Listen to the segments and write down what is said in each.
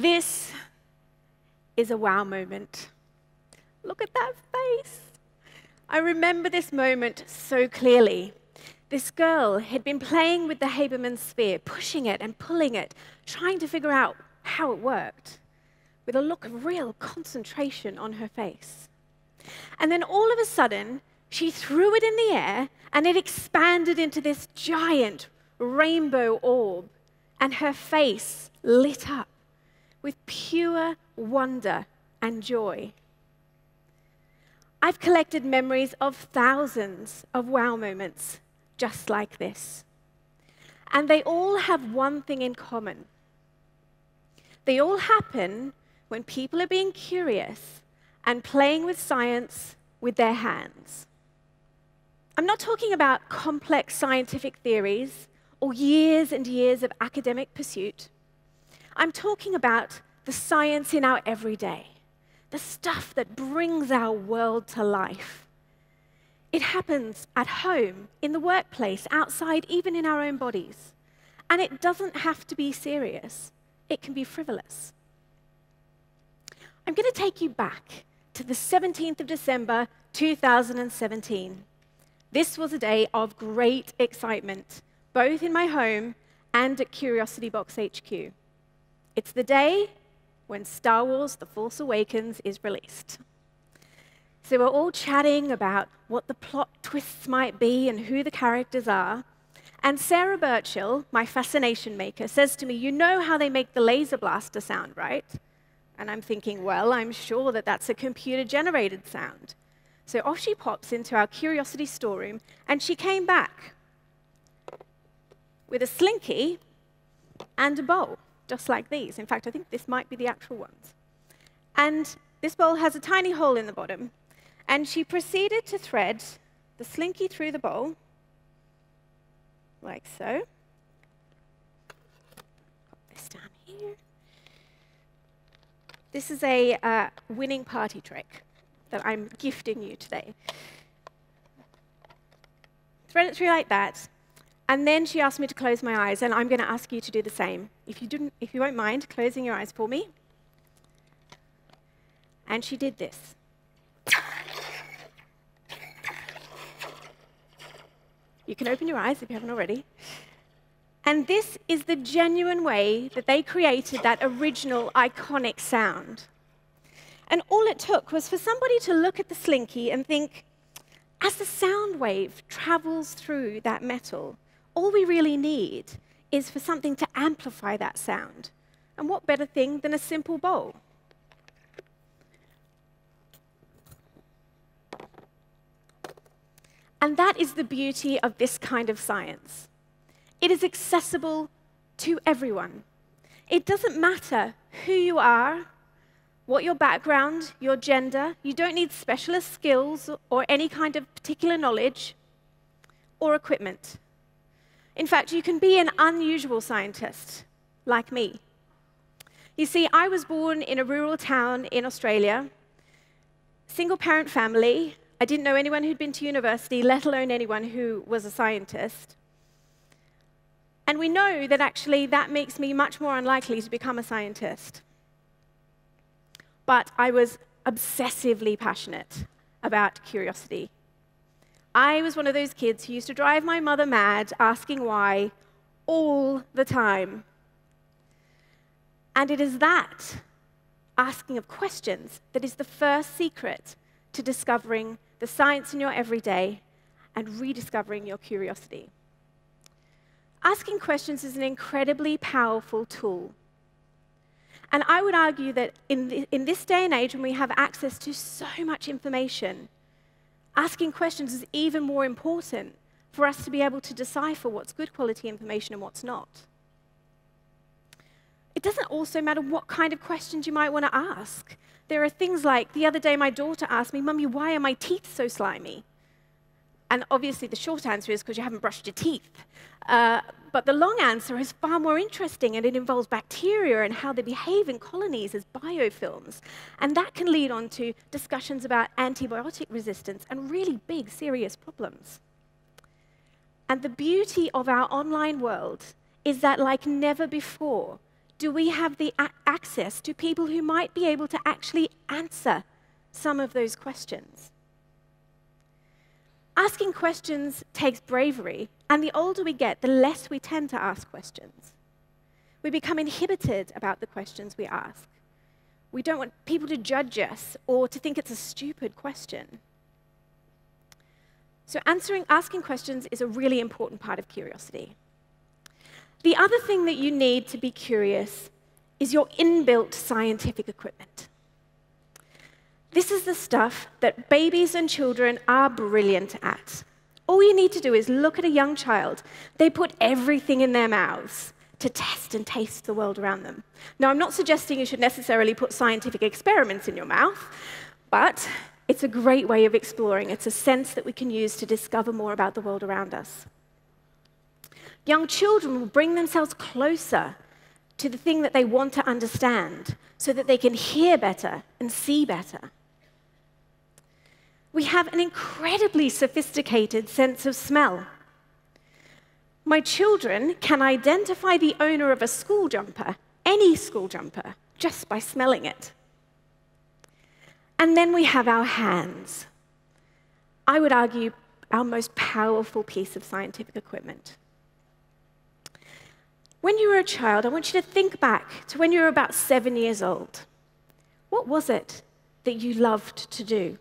This is a wow moment. Look at that face. I remember this moment so clearly. This girl had been playing with the Hoberman sphere, pushing it and pulling it, trying to figure out how it worked, with a look of real concentration on her face. And then all of a sudden, she threw it in the air and it expanded into this giant rainbow orb, and her face lit up with pure wonder and joy. I've collected memories of thousands of wow moments just like this. And they all have one thing in common. They all happen when people are being curious and playing with science with their hands. I'm not talking about complex scientific theories or years and years of academic pursuit. I'm talking about the science in our everyday, the stuff that brings our world to life. It happens at home, in the workplace, outside, even in our own bodies. And it doesn't have to be serious, it can be frivolous. I'm going to take you back to the 17th of December, 2017. This was a day of great excitement, both in my home and at Curiosity Box HQ. It's the day when Star Wars The Force Awakens is released. So we're all chatting about what the plot twists might be and who the characters are. And Sarah Burchill, my fascination maker, says to me, You know how they make the laser blaster sound, right? And I'm thinking, Well, I'm sure that that's a computer generated sound. So off she pops into our curiosity storeroom, and she came back with a slinky and a bowl, just like these. In fact, I think this might be the actual ones. And this bowl has a tiny hole in the bottom, and she proceeded to thread the slinky through the bowl, like so. This down here. This is a uh, winning party trick that I'm gifting you today. Thread it through like that, and then she asked me to close my eyes, and I'm going to ask you to do the same. If you, didn't, if you won't mind closing your eyes for me. And she did this. You can open your eyes if you haven't already. And this is the genuine way that they created that original iconic sound. And all it took was for somebody to look at the slinky and think, as the sound wave travels through that metal, all we really need is for something to amplify that sound. And what better thing than a simple bowl? And that is the beauty of this kind of science. It is accessible to everyone. It doesn't matter who you are, what your background, your gender, you don't need specialist skills or any kind of particular knowledge or equipment. In fact, you can be an unusual scientist, like me. You see, I was born in a rural town in Australia, single parent family. I didn't know anyone who'd been to university, let alone anyone who was a scientist. And we know that actually that makes me much more unlikely to become a scientist. But I was obsessively passionate about curiosity. I was one of those kids who used to drive my mother mad asking why all the time. And it is that asking of questions that is the first secret to discovering the science in your everyday and rediscovering your curiosity. Asking questions is an incredibly powerful tool. And I would argue that in, the, in this day and age, when we have access to so much information, asking questions is even more important for us to be able to decipher what's good quality information and what's not. It doesn't also matter what kind of questions you might want to ask. There are things like the other day, my daughter asked me, Mummy, why are my teeth so slimy? And obviously, the short answer is because you haven't brushed your teeth. Uh, but the long answer is far more interesting, and it involves bacteria and how they behave in colonies as biofilms. And that can lead on to discussions about antibiotic resistance and really big, serious problems. And the beauty of our online world is that, like never before, do we have the access to people who might be able to actually answer some of those questions? Asking questions takes bravery, and the older we get, the less we tend to ask questions. We become inhibited about the questions we ask. We don't want people to judge us or to think it's a stupid question. So answering, asking questions is a really important part of curiosity. The other thing that you need to be curious is your inbuilt scientific equipment. This is the stuff that babies and children are brilliant at. All you need to do is look at a young child. They put everything in their mouths to test and taste the world around them. Now, I'm not suggesting you should necessarily put scientific experiments in your mouth, but it's a great way of exploring. It's a sense that we can use to discover more about the world around us. Young children will bring themselves closer to the thing that they want to understand so that they can hear better and see better. We have an incredibly sophisticated sense of smell. My children can identify the owner of a school jumper, any school jumper, just by smelling it. And then we have our hands. I would argue our most powerful piece of scientific equipment. When you were a child, I want you to think back to when you were about seven years old. What was it that you loved to do?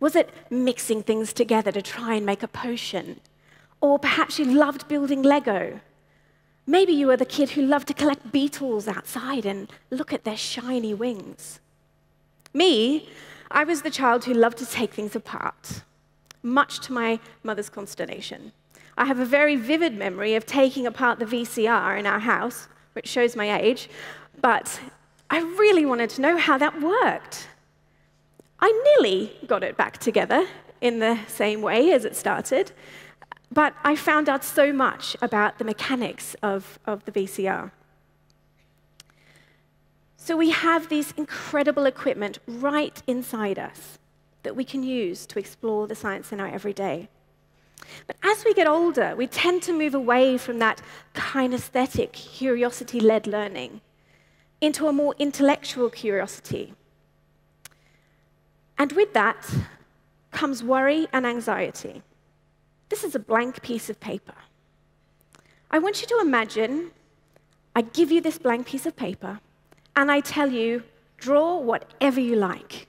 Was it mixing things together to try and make a potion? Or perhaps you loved building Lego. Maybe you were the kid who loved to collect beetles outside and look at their shiny wings. Me, I was the child who loved to take things apart, much to my mother's consternation. I have a very vivid memory of taking apart the VCR in our house, which shows my age, but I really wanted to know how that worked. I nearly got it back together in the same way as it started, but I found out so much about the mechanics of, of the VCR. So we have this incredible equipment right inside us that we can use to explore the science in our everyday. But as we get older, we tend to move away from that kinesthetic, curiosity led learning into a more intellectual curiosity. And with that comes worry and anxiety. This is a blank piece of paper. I want you to imagine I give you this blank piece of paper and I tell you, draw whatever you like.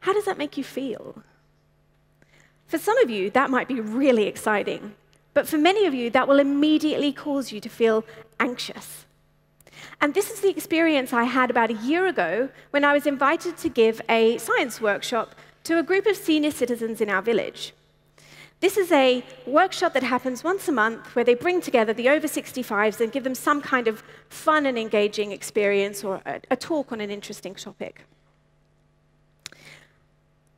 How does that make you feel? For some of you, that might be really exciting, but for many of you, that will immediately cause you to feel anxious. And this is the experience I had about a year ago when I was invited to give a science workshop to a group of senior citizens in our village. This is a workshop that happens once a month where they bring together the over 65s and give them some kind of fun and engaging experience or a, a talk on an interesting topic.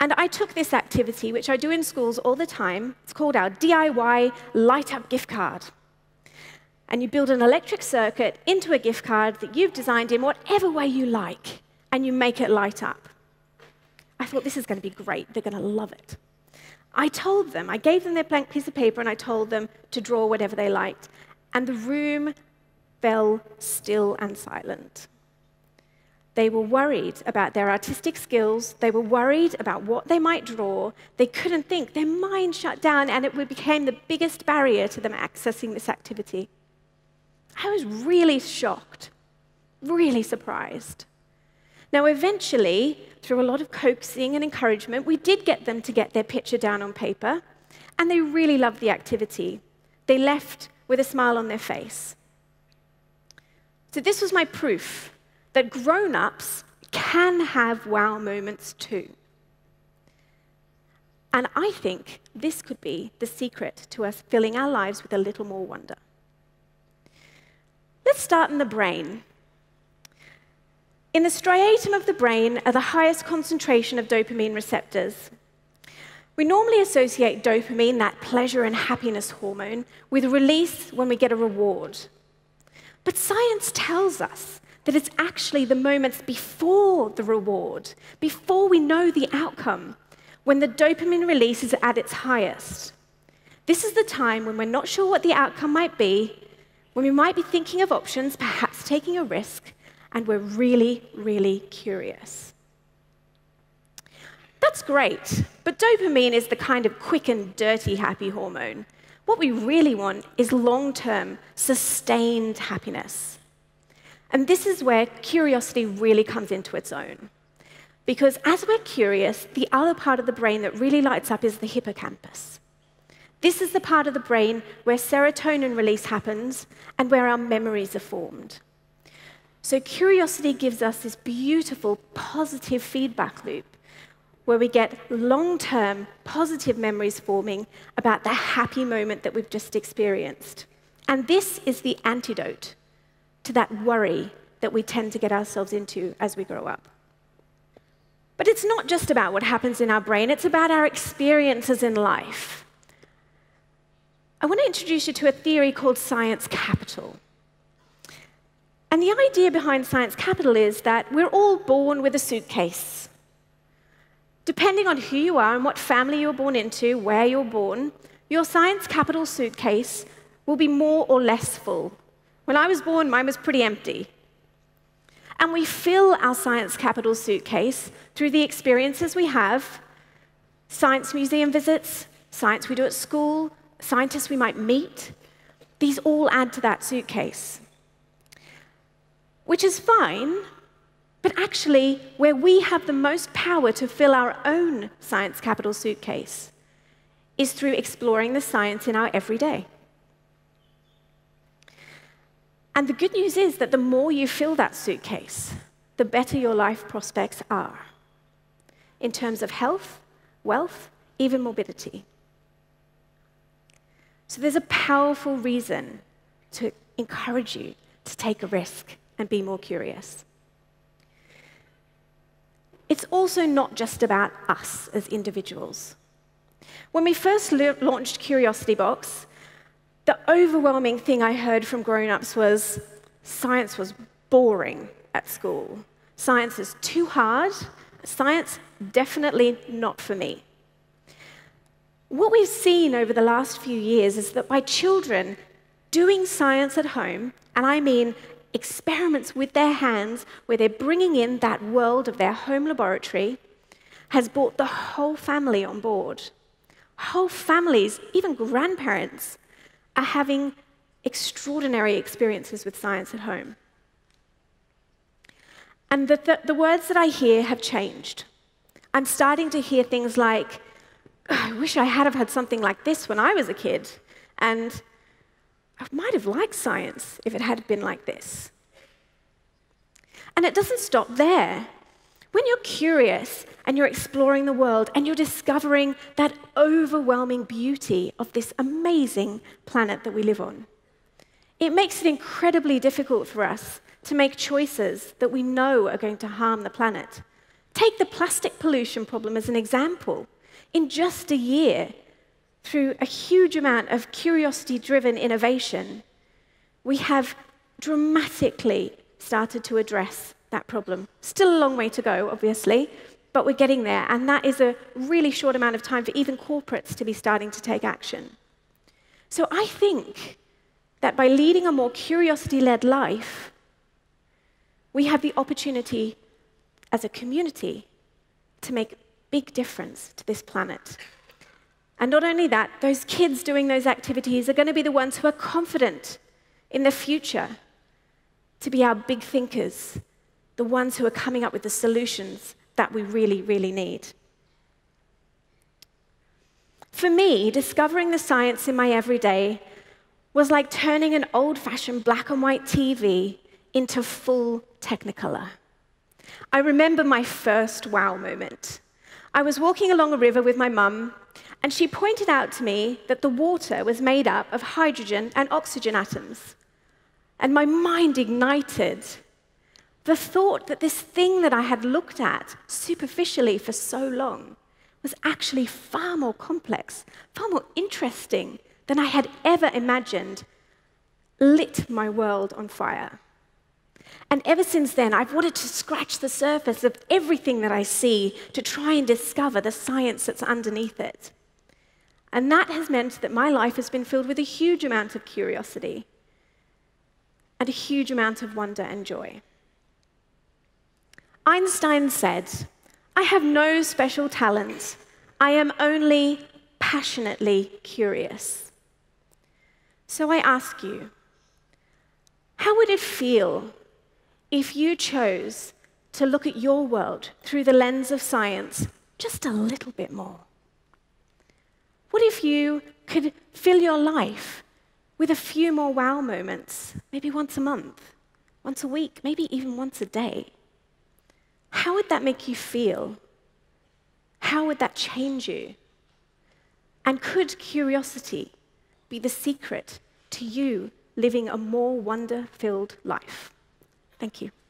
And I took this activity, which I do in schools all the time. It's called our DIY Light Up Gift Card. And you build an electric circuit into a gift card that you've designed in whatever way you like, and you make it light up. I thought, this is going to be great. They're going to love it. I told them, I gave them their blank piece of paper and I told them to draw whatever they liked. And the room fell still and silent. They were worried about their artistic skills. They were worried about what they might draw. They couldn't think. Their mind shut down, and it became the biggest barrier to them accessing this activity. I was really shocked, really surprised. Now, eventually, through a lot of coaxing and encouragement, we did get them to get their picture down on paper, and they really loved the activity. They left with a smile on their face. So, this was my proof that grown ups can have wow moments too. And I think this could be the secret to us filling our lives with a little more wonder. Let's start in the brain. In the striatum of the brain are the highest concentration of dopamine receptors. We normally associate dopamine, that pleasure and happiness hormone, with release when we get a reward. But science tells us that it's actually the moments before the reward, before we know the outcome, when the dopamine release is at its highest. This is the time when we're not sure what the outcome might be, when we might be thinking of options, perhaps taking a risk, and we're really, really curious. That's great, but dopamine is the kind of quick and dirty happy hormone. What we really want is long term, sustained happiness. And this is where curiosity really comes into its own. Because as we're curious, the other part of the brain that really lights up is the hippocampus. This is the part of the brain where serotonin release happens and where our memories are formed. So, curiosity gives us this beautiful positive feedback loop where we get long term positive memories forming about the happy moment that we've just experienced. And this is the antidote to that worry that we tend to get ourselves into as we grow up. But it's not just about what happens in our brain, it's about our experiences in life. I want to introduce you to a theory called science capital. And the idea behind science capital is that we're all born with a suitcase. Depending on who you are and what family you were born into, where you're born, your science capital suitcase will be more or less full. When I was born, mine was pretty empty. And we fill our science capital suitcase through the experiences we have science museum visits, science we do at school, scientists we might meet. These all add to that suitcase. Which is fine, but actually, where we have the most power to fill our own science capital suitcase is through exploring the science in our everyday. And the good news is that the more you fill that suitcase, the better your life prospects are in terms of health, wealth, even morbidity. So there's a powerful reason to encourage you to take a risk and be more curious. It's also not just about us as individuals. When we first launched Curiosity Box, the overwhelming thing I heard from grown ups was science was boring at school. Science is too hard. Science, definitely not for me. What we've seen over the last few years is that by children doing science at home, and I mean experiments with their hands where they're bringing in that world of their home laboratory, has brought the whole family on board. Whole families, even grandparents, are having extraordinary experiences with science at home. And the, the, the, words that I hear have changed. I'm starting to hear things like, Oh, I wish I had have had something like this when I was a kid. And I might have liked science if it had been like this. And it doesn't stop there. When you're curious and you're exploring the world and you're discovering that overwhelming beauty of this amazing planet that we live on, it makes it incredibly difficult for us to make choices that we know are going to harm the planet. Take the plastic pollution problem as an example. In just a year, through a huge amount of curiosity driven innovation, we have dramatically started to address that problem. Still a long way to go, obviously, but we're getting there. And that is a really short amount of time for even corporates to be starting to take action. So I think that by leading a more curiosity led life, we have the opportunity as a community to make big difference to this planet. And not only that, those kids doing those activities are going to be the ones who are confident in the future to be our big thinkers, the ones who are coming up with the solutions that we really, really need. For me, discovering the science in my everyday was like turning an old fashioned black and white TV into full Technicolor. I remember my first wow moment. I was walking along a river with my mum, and she pointed out to me that the water was made up of hydrogen and oxygen atoms. And my mind ignited. The thought that this thing that I had looked at superficially for so long was actually far more complex, far more interesting than I had ever imagined, lit my world on fire. And ever since then, I've wanted to scratch the surface of everything that I see to try and discover the science that's underneath it. And that has meant that my life has been filled with a huge amount of curiosity. and a huge amount of wonder and joy. Einstein said, I have no special talent. I am only passionately curious. So I ask you, how would it feel if you chose to look at your world through the lens of science just a little bit more? What if you could fill your life with a few more wow moments, maybe once a month, once a week, maybe even once a day? How would that make you feel? How would that change you? And could curiosity be the secret to you living a more wonder filled life? Thank you.